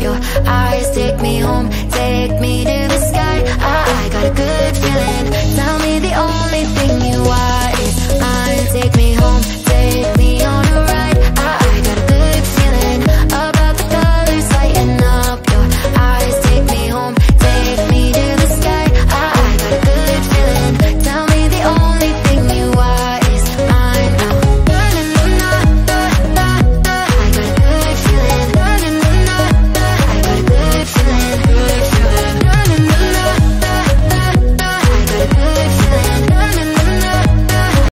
Your eyes take me home,